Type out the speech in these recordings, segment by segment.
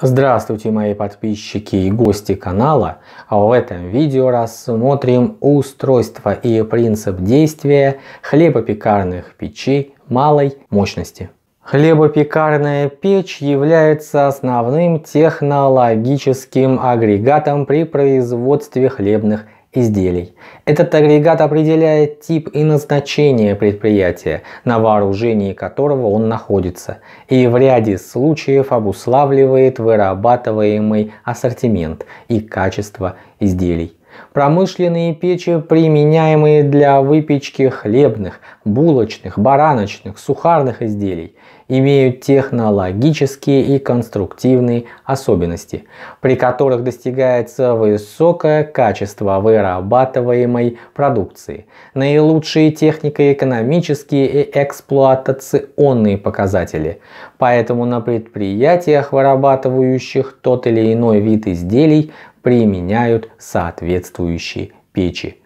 Здравствуйте мои подписчики и гости канала. В этом видео рассмотрим устройство и принцип действия хлебопекарных печей малой мощности. Хлебопекарная печь является основным технологическим агрегатом при производстве хлебных изделий. Этот агрегат определяет тип и назначение предприятия, на вооружении которого он находится, и в ряде случаев обуславливает вырабатываемый ассортимент и качество изделий. Промышленные печи, применяемые для выпечки хлебных, булочных, бараночных, сухарных изделий, имеют технологические и конструктивные особенности, при которых достигается высокое качество вырабатываемой продукции, наилучшие технико-экономические и эксплуатационные показатели. Поэтому на предприятиях, вырабатывающих тот или иной вид изделий, применяют соответствующие печи.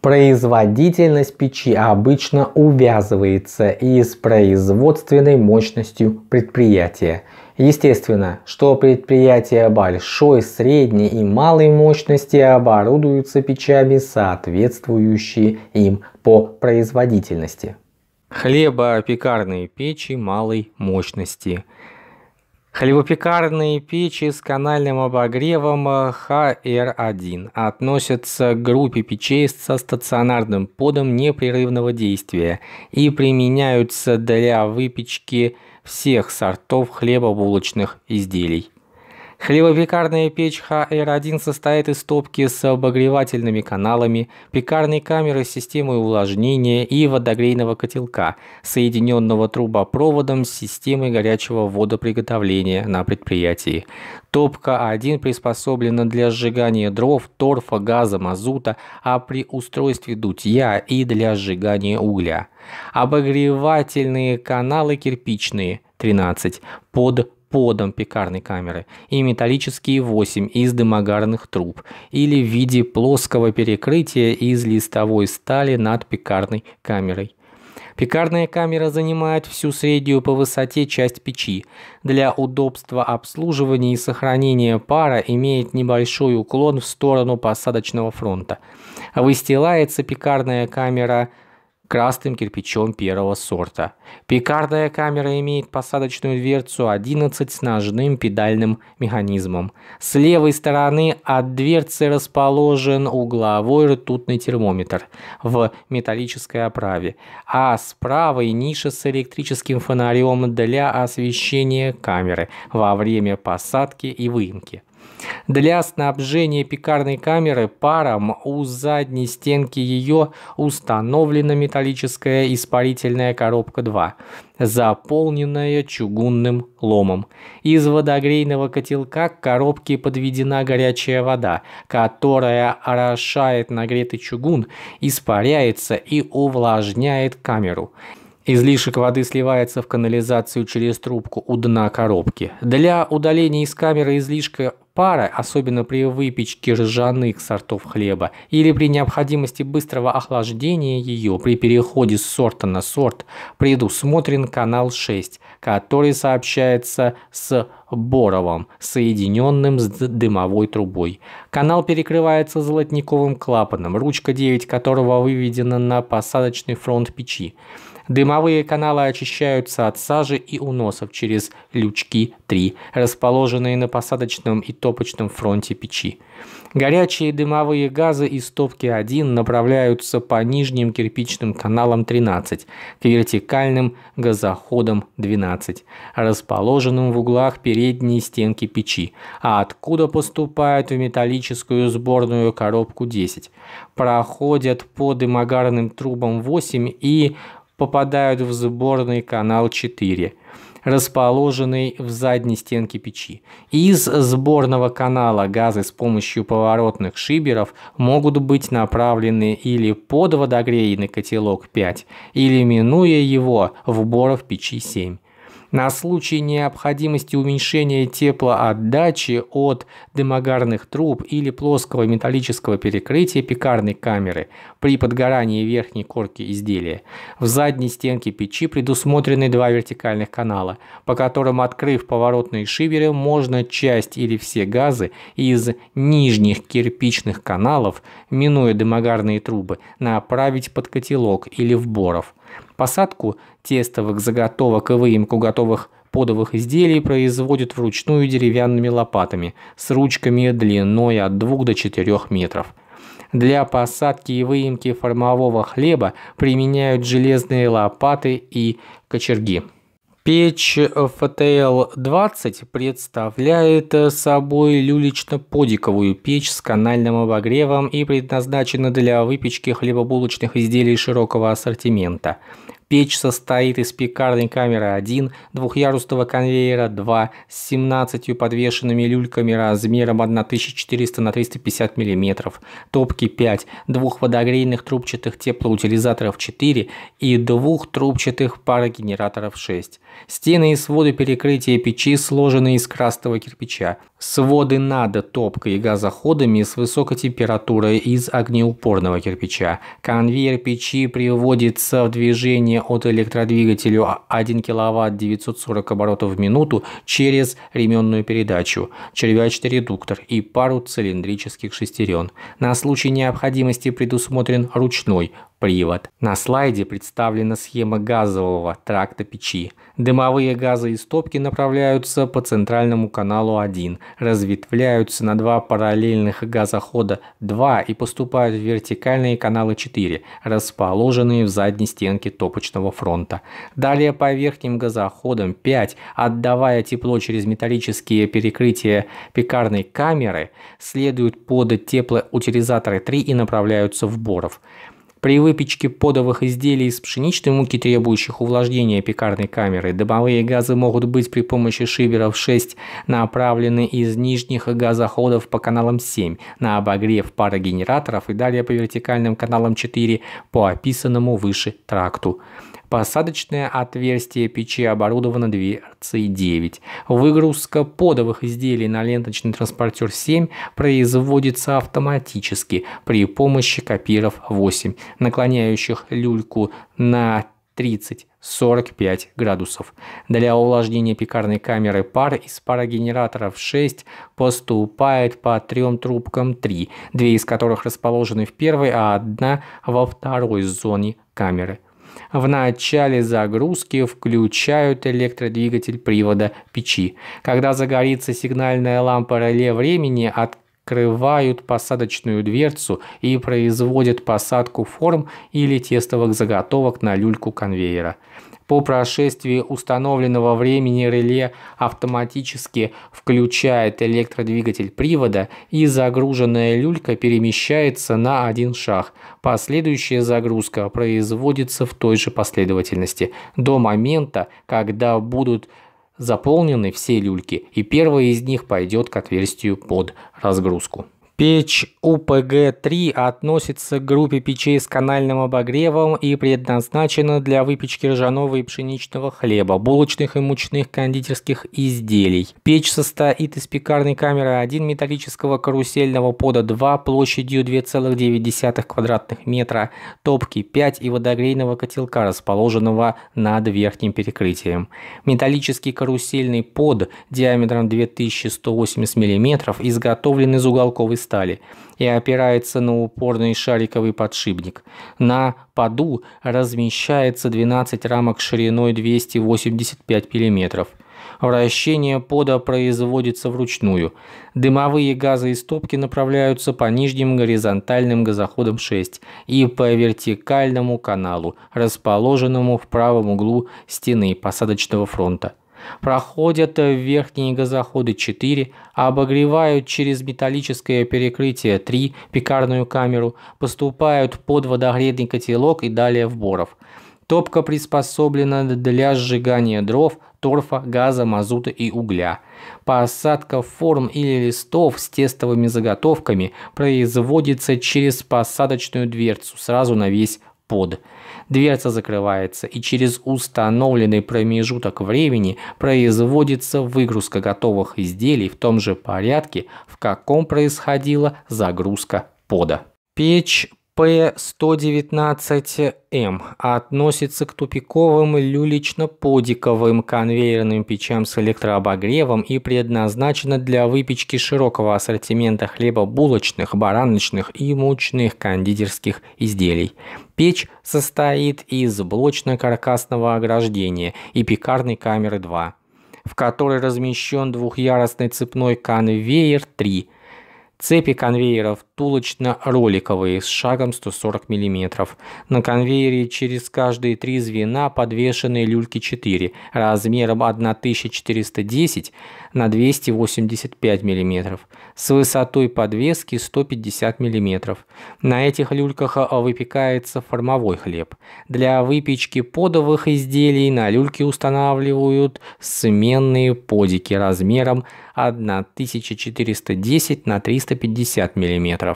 Производительность печи обычно увязывается и с производственной мощностью предприятия. Естественно, что предприятия большой, средней и малой мощности оборудуются печами, соответствующие им по производительности. Хлебопекарные печи малой мощности – Хлебопекарные печи с канальным обогревом HR1 относятся к группе печей со стационарным подом непрерывного действия и применяются для выпечки всех сортов хлебобулочных изделий. Хлебопекарная печь HR1 состоит из топки с обогревательными каналами, пекарной камеры с системой увлажнения и водогрейного котелка, соединенного трубопроводом с системой горячего водоприготовления на предприятии. Топка 1 приспособлена для сжигания дров, торфа, газа, мазута, а при устройстве дутья и для сжигания угля. Обогревательные каналы кирпичные 13 под подом пекарной камеры и металлические 8 из дымогарных труб или в виде плоского перекрытия из листовой стали над пекарной камерой. Пекарная камера занимает всю среднюю по высоте часть печи. Для удобства обслуживания и сохранения пара имеет небольшой уклон в сторону посадочного фронта. Выстилается пекарная камера красным кирпичом первого сорта. Пикардная камера имеет посадочную дверцу 11 с ножным педальным механизмом. С левой стороны от дверцы расположен угловой ртутный термометр в металлической оправе, а с правой ниша с электрическим фонарем для освещения камеры во время посадки и выемки. Для снабжения пекарной камеры паром у задней стенки ее установлена металлическая испарительная коробка 2, заполненная чугунным ломом. Из водогрейного котелка к коробке подведена горячая вода, которая орошает нагретый чугун, испаряется и увлажняет камеру. Излишек воды сливается в канализацию через трубку у дна коробки. Для удаления из камеры излишка пара, особенно при выпечке ржаных сортов хлеба или при необходимости быстрого охлаждения ее при переходе с сорта на сорт, предусмотрен канал 6, который сообщается с боровом, соединенным с дымовой трубой. Канал перекрывается золотниковым клапаном, ручка 9 которого выведена на посадочный фронт печи. Дымовые каналы очищаются от сажи и уносов через лючки 3, расположенные на посадочном и топочном фронте печи. Горячие дымовые газы из топки 1 направляются по нижним кирпичным каналам 13 к вертикальным газоходам 12, расположенным в углах передней стенки печи, а откуда поступают в металлическую сборную коробку 10. Проходят по дымогарным трубам 8 и попадают в сборный канал 4, расположенный в задней стенке печи. Из сборного канала газы с помощью поворотных шиберов могут быть направлены или под водогрейный котелок 5, или минуя его в боров печи 7. На случай необходимости уменьшения теплоотдачи от дымогарных труб или плоского металлического перекрытия пекарной камеры при подгорании верхней корки изделия, в задней стенке печи предусмотрены два вертикальных канала, по которым, открыв поворотные шиверы, можно часть или все газы из нижних кирпичных каналов, минуя дымогарные трубы, направить под котелок или в боров. Посадку тестовых заготовок и выемку готовых подовых изделий производят вручную деревянными лопатами с ручками длиной от 2 до 4 метров. Для посадки и выемки формового хлеба применяют железные лопаты и кочерги. Печь ФТЛ-20 представляет собой люлечно-подиковую печь с канальным обогревом и предназначена для выпечки хлебобулочных изделий широкого ассортимента. Печь состоит из пекарной камеры 1, двухъярусного конвейера 2 с 17 подвешенными люльками размером 1400 на 350 мм, топки 5, двух водогрейных трубчатых теплоутилизаторов 4 и двух трубчатых парогенераторов 6. Стены и своды перекрытия печи сложены из красного кирпича. Своды над топкой и газоходами с высокой температурой из огнеупорного кирпича. Конвейер печи приводится в движение от электродвигателю 1 кВт 940 оборотов в минуту через ременную передачу, червячный редуктор и пару цилиндрических шестерен. На случай необходимости предусмотрен ручной привод. На слайде представлена схема газового тракта печи. Дымовые газы из топки направляются по центральному каналу 1, разветвляются на два параллельных газохода 2 и поступают в вертикальные каналы 4, расположенные в задней стенке топочного фронта. Далее по верхним газоходам 5, отдавая тепло через металлические перекрытия пекарной камеры, следуют под теплоутилизаторы 3 и направляются в Боров. При выпечке подовых изделий из пшеничной муки, требующих увлажнения пекарной камеры, дымовые газы могут быть при помощи шиверов 6 направлены из нижних газоходов по каналам 7 на обогрев парогенераторов и далее по вертикальным каналам 4 по описанному выше тракту. Посадочное отверстие печи оборудовано дверцей 9. Выгрузка подовых изделий на ленточный транспортер 7 производится автоматически при помощи копиров 8, наклоняющих люльку на 30-45 градусов. Для увлажнения пекарной камеры пар из парогенераторов 6 поступает по трем трубкам 3, две из которых расположены в первой, а одна во второй зоне камеры. В начале загрузки включают электродвигатель привода печи. Когда загорится сигнальная лампа реле времени, открывают посадочную дверцу и производят посадку форм или тестовых заготовок на люльку конвейера. По прошествии установленного времени реле автоматически включает электродвигатель привода и загруженная люлька перемещается на один шаг. Последующая загрузка производится в той же последовательности до момента, когда будут заполнены все люльки и первая из них пойдет к отверстию под разгрузку. Печь УПГ-3 относится к группе печей с канальным обогревом и предназначена для выпечки ржаного и пшеничного хлеба, булочных и мучных кондитерских изделий. Печь состоит из пекарной камеры 1 металлического карусельного пода 2 площадью 2,9 квадратных метра, топки 5 и водогрейного котелка, расположенного над верхним перекрытием. Металлический карусельный под диаметром 2180 мм изготовлен из уголковой стали стали и опирается на упорный шариковый подшипник. На поду размещается 12 рамок шириной 285 мм. Вращение пода производится вручную. Дымовые газы из топки направляются по нижним горизонтальным газоходам 6 и по вертикальному каналу, расположенному в правом углу стены посадочного фронта проходят верхние газоходы 4, обогревают через металлическое перекрытие 3 пекарную камеру, поступают под водогретный котелок и далее в боров. Топка приспособлена для сжигания дров, торфа, газа, мазута и угля. Посадка форм или листов с тестовыми заготовками производится через посадочную дверцу сразу на весь под. Дверца закрывается и через установленный промежуток времени производится выгрузка готовых изделий в том же порядке, в каком происходила загрузка пода. Печь П-119М относится к тупиковым люлечно-подиковым конвейерным печам с электрообогревом и предназначена для выпечки широкого ассортимента хлебобулочных, бараночных и мучных кондитерских изделий. Печь состоит из блочно-каркасного ограждения и пекарной камеры 2, в которой размещен двухъярусный цепной конвейер 3 – Цепи конвейеров втулочно-роликовые с шагом 140 мм. На конвейере через каждые три звена подвешены люльки 4 размером 1410 на 285 мм с высотой подвески 150 мм. На этих люльках выпекается формовой хлеб. Для выпечки подовых изделий на люльке устанавливают сменные подики размером 1410 на 350 мм.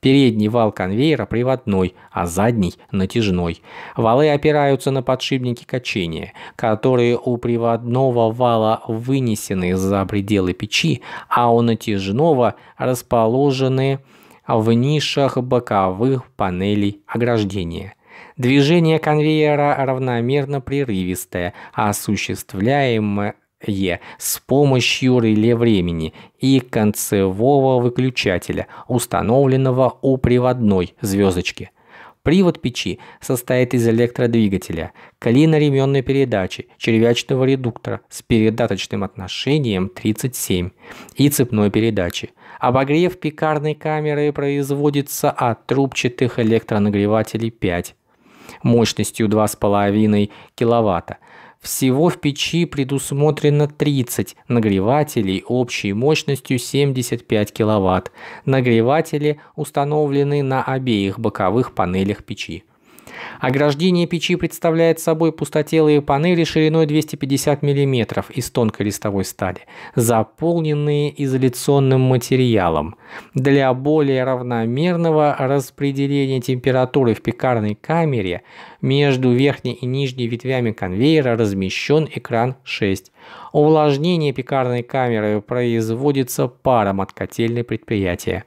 Передний вал конвейера приводной, а задний натяжной. Валы опираются на подшипники качения, которые у приводного вала вынесены за пределы печи, а у натяжного расположены в нишах боковых панелей ограждения. Движение конвейера равномерно прерывистое, осуществляемое Е с помощью реле времени и концевого выключателя, установленного у приводной звездочки. Привод печи состоит из электродвигателя, клиноременной передачи, червячного редуктора с передаточным отношением 37 и цепной передачи. Обогрев пекарной камеры производится от трубчатых электронагревателей 5 мощностью 2,5 кВт всего в печи предусмотрено 30 нагревателей общей мощностью 75 кВт. Нагреватели установлены на обеих боковых панелях печи. Ограждение печи представляет собой пустотелые панели шириной 250 мм из тонкой листовой стали, заполненные изоляционным материалом. Для более равномерного распределения температуры в пекарной камере между верхней и нижней ветвями конвейера размещен экран 6. Увлажнение пекарной камеры производится паром от котельной предприятия.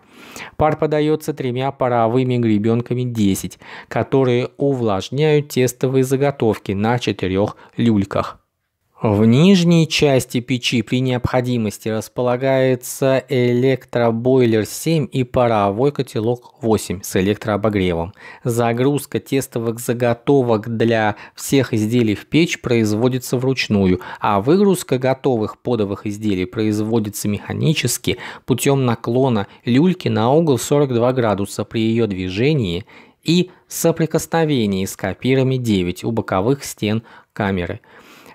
Пар подается тремя паровыми гребенками 10, которые увлажняют тестовые заготовки на четырех люльках. В нижней части печи при необходимости располагается электробойлер 7 и паровой котелок 8 с электрообогревом. Загрузка тестовых заготовок для всех изделий в печь производится вручную, а выгрузка готовых подовых изделий производится механически путем наклона люльки на угол 42 градуса при ее движении и соприкосновении с копирами 9 у боковых стен камеры.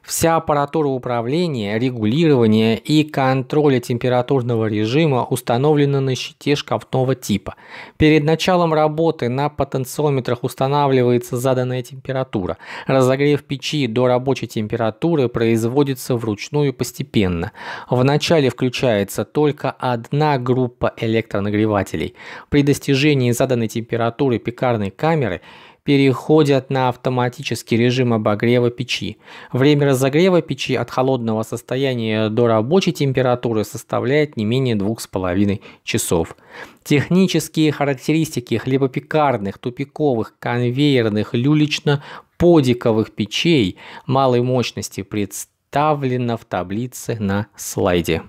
Вся аппаратура управления, регулирования и контроля температурного режима установлена на щите шкафного типа. Перед началом работы на потенциометрах устанавливается заданная температура. Разогрев печи до рабочей температуры производится вручную постепенно. Вначале включается только одна группа электронагревателей. При достижении заданной температуры пекарной камеры переходят на автоматический режим обогрева печи. Время разогрева печи от холодного состояния до рабочей температуры составляет не менее 2,5 часов. Технические характеристики хлебопекарных, тупиковых, конвейерных, люлично-подиковых печей малой мощности представлены в таблице на слайде.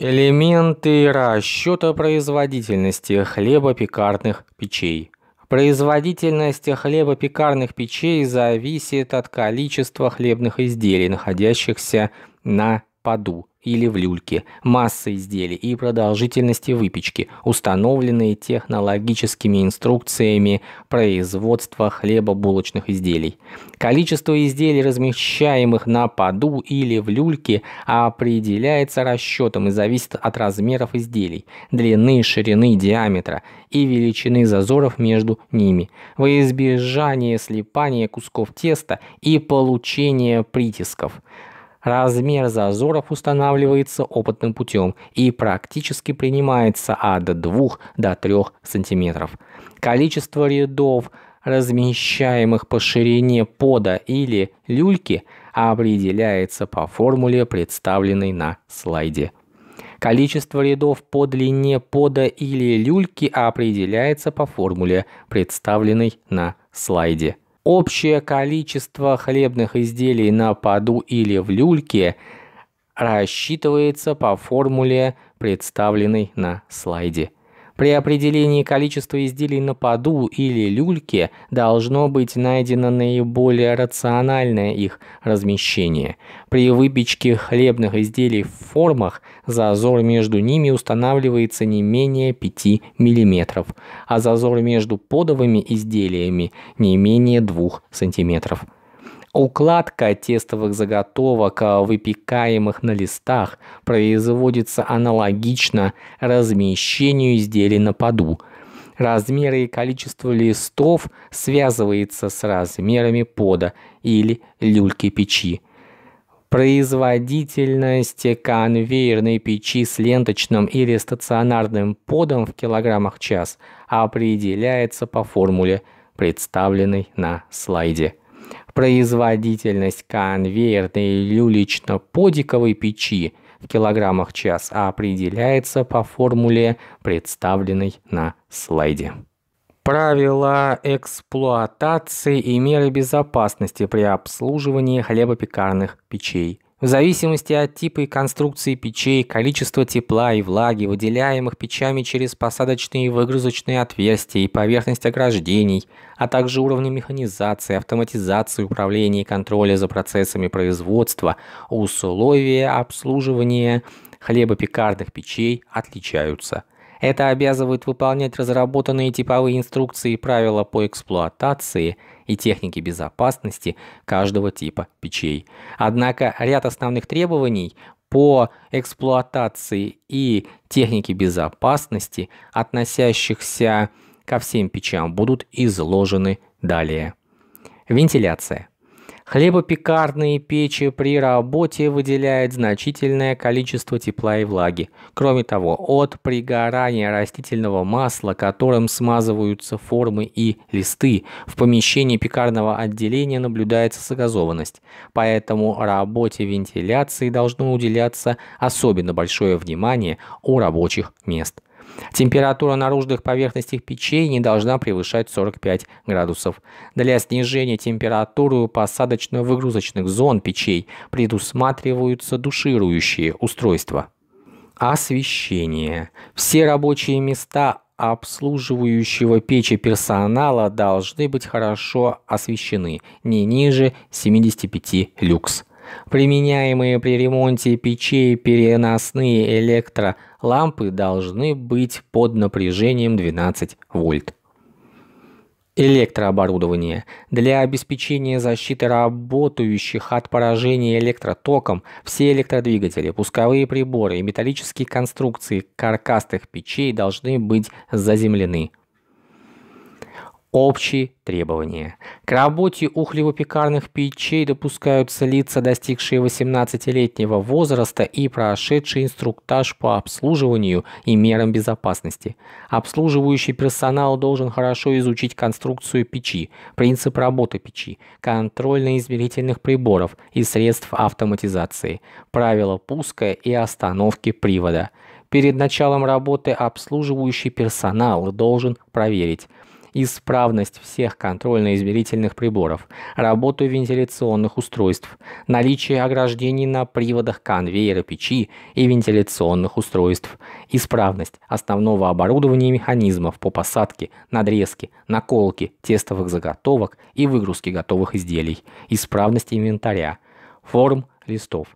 Элементы расчета производительности хлебопекарных печей. Производительность хлебопекарных печей зависит от количества хлебных изделий, находящихся на поду или в люльке, массы изделий и продолжительности выпечки, установленные технологическими инструкциями производства хлебобулочных изделий. Количество изделий, размещаемых на поду или в люльке, определяется расчетом и зависит от размеров изделий, длины, ширины, диаметра и величины зазоров между ними, во избежание слипания кусков теста и получения притисков. Размер зазоров устанавливается опытным путем и практически принимается от 2 до 3 см. Количество рядов размещаемых по ширине пода или люльки, определяется по формуле, представленной на слайде. Количество рядов по длине пода или люльки определяется по формуле, представленной на слайде. Общее количество хлебных изделий на поду или в люльке рассчитывается по формуле, представленной на слайде. При определении количества изделий на поду или люльке должно быть найдено наиболее рациональное их размещение. При выпечке хлебных изделий в формах зазор между ними устанавливается не менее 5 мм, а зазор между подовыми изделиями не менее 2 см. Укладка тестовых заготовок, а, выпекаемых на листах, производится аналогично размещению изделий на поду. Размеры и количество листов связывается с размерами пода или люльки печи. Производительность конвейерной печи с ленточным или стационарным подом в килограммах час определяется по формуле, представленной на слайде. Производительность конвейерной люлично-подиковой печи в килограммах час определяется по формуле, представленной на слайде. Правила эксплуатации и меры безопасности при обслуживании хлебопекарных печей – в зависимости от типа и конструкции печей, количества тепла и влаги, выделяемых печами через посадочные и выгрузочные отверстия и поверхность ограждений, а также уровня механизации, автоматизации управления и контроля за процессами производства, условия обслуживания хлебопекарных печей отличаются – это обязывает выполнять разработанные типовые инструкции и правила по эксплуатации и технике безопасности каждого типа печей. Однако ряд основных требований по эксплуатации и технике безопасности, относящихся ко всем печам, будут изложены далее. Вентиляция. Хлебопекарные печи при работе выделяют значительное количество тепла и влаги. Кроме того, от пригорания растительного масла, которым смазываются формы и листы, в помещении пекарного отделения наблюдается загазованность. Поэтому работе вентиляции должно уделяться особенно большое внимание у рабочих мест. Температура наружных поверхностей печей не должна превышать 45 градусов. Для снижения температуры посадочно-выгрузочных зон печей предусматриваются душирующие устройства. Освещение. Все рабочие места обслуживающего печи персонала должны быть хорошо освещены, не ниже 75 люкс. Применяемые при ремонте печей переносные электролампы должны быть под напряжением 12 вольт. Электрооборудование. Для обеспечения защиты работающих от поражения электротоком все электродвигатели, пусковые приборы и металлические конструкции каркасных печей должны быть заземлены. Общие требования. К работе ухлевопекарных печей допускаются лица, достигшие 18-летнего возраста и прошедшие инструктаж по обслуживанию и мерам безопасности. Обслуживающий персонал должен хорошо изучить конструкцию печи, принцип работы печи, контрольно-измерительных приборов и средств автоматизации, правила пуска и остановки привода. Перед началом работы обслуживающий персонал должен проверить – исправность всех контрольно-измерительных приборов, работу вентиляционных устройств, наличие ограждений на приводах конвейера печи и вентиляционных устройств, исправность основного оборудования и механизмов по посадке, надрезке, наколке тестовых заготовок и выгрузке готовых изделий, исправность инвентаря, форм листов.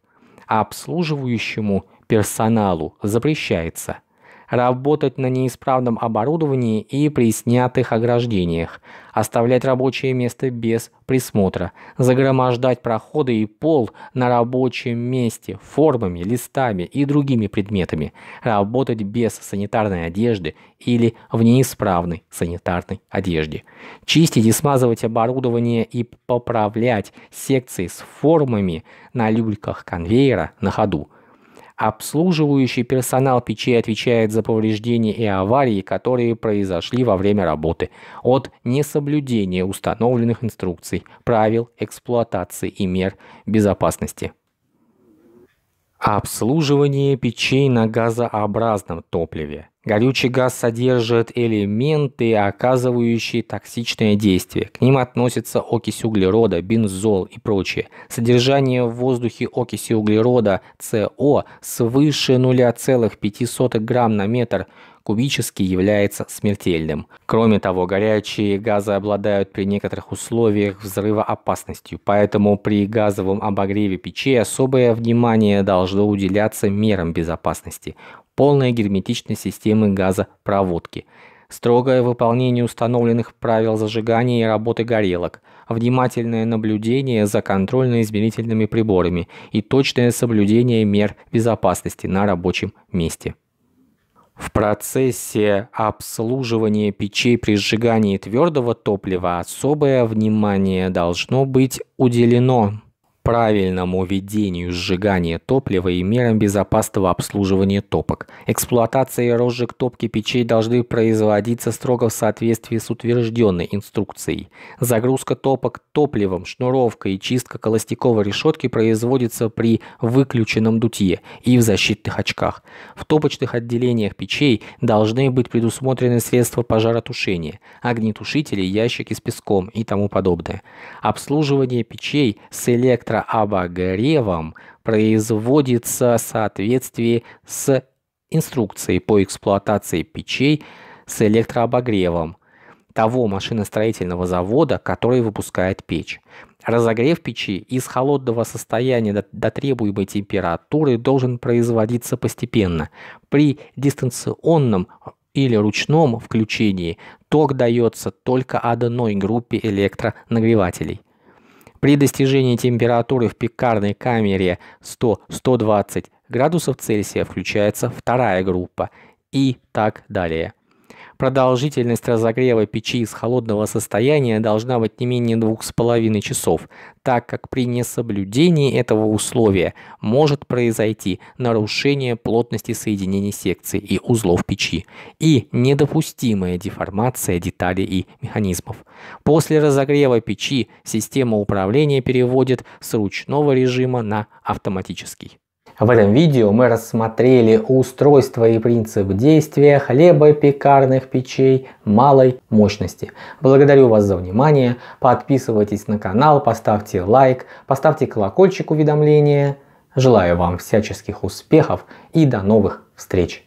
Обслуживающему персоналу запрещается – работать на неисправном оборудовании и при снятых ограждениях, оставлять рабочее место без присмотра, загромождать проходы и пол на рабочем месте формами, листами и другими предметами, работать без санитарной одежды или в неисправной санитарной одежде, чистить и смазывать оборудование и поправлять секции с формами на люльках конвейера на ходу, Обслуживающий персонал печей отвечает за повреждения и аварии, которые произошли во время работы от несоблюдения установленных инструкций, правил эксплуатации и мер безопасности. Обслуживание печей на газообразном топливе. Горючий газ содержит элементы, оказывающие токсичное действие. К ним относятся окись углерода, бензол и прочее. Содержание в воздухе окиси углерода СО свыше 0,5 грамм на метр кубический является смертельным. Кроме того, горячие газы обладают при некоторых условиях взрывоопасностью, поэтому при газовом обогреве печей особое внимание должно уделяться мерам безопасности. Полная герметичность системы газопроводки – строгое выполнение установленных правил зажигания и работы горелок, внимательное наблюдение за контрольно-измерительными приборами и точное соблюдение мер безопасности на рабочем месте. В процессе обслуживания печей при сжигании твердого топлива особое внимание должно быть уделено правильному ведению сжигания топлива и мерам безопасного обслуживания топок. Эксплуатация и розжиг топки печей должны производиться строго в соответствии с утвержденной инструкцией. Загрузка топок топливом, шнуровка и чистка колостяковой решетки производится при выключенном дутье и в защитных очках. В топочных отделениях печей должны быть предусмотрены средства пожаротушения, огнетушители, ящики с песком и тому подобное. Обслуживание печей с электро электрообогревом производится в соответствии с инструкцией по эксплуатации печей с электрообогревом того машиностроительного завода, который выпускает печь. Разогрев печи из холодного состояния до, до требуемой температуры должен производиться постепенно. При дистанционном или ручном включении ток дается только одной группе электронагревателей. При достижении температуры в пекарной камере 100-120 градусов Цельсия включается вторая группа и так далее. Продолжительность разогрева печи из холодного состояния должна быть не менее 2,5 часов, так как при несоблюдении этого условия может произойти нарушение плотности соединений секций и узлов печи и недопустимая деформация деталей и механизмов. После разогрева печи система управления переводит с ручного режима на автоматический. В этом видео мы рассмотрели устройство и принцип действия хлебопекарных печей малой мощности. Благодарю вас за внимание, подписывайтесь на канал, поставьте лайк, поставьте колокольчик уведомления. Желаю вам всяческих успехов и до новых встреч!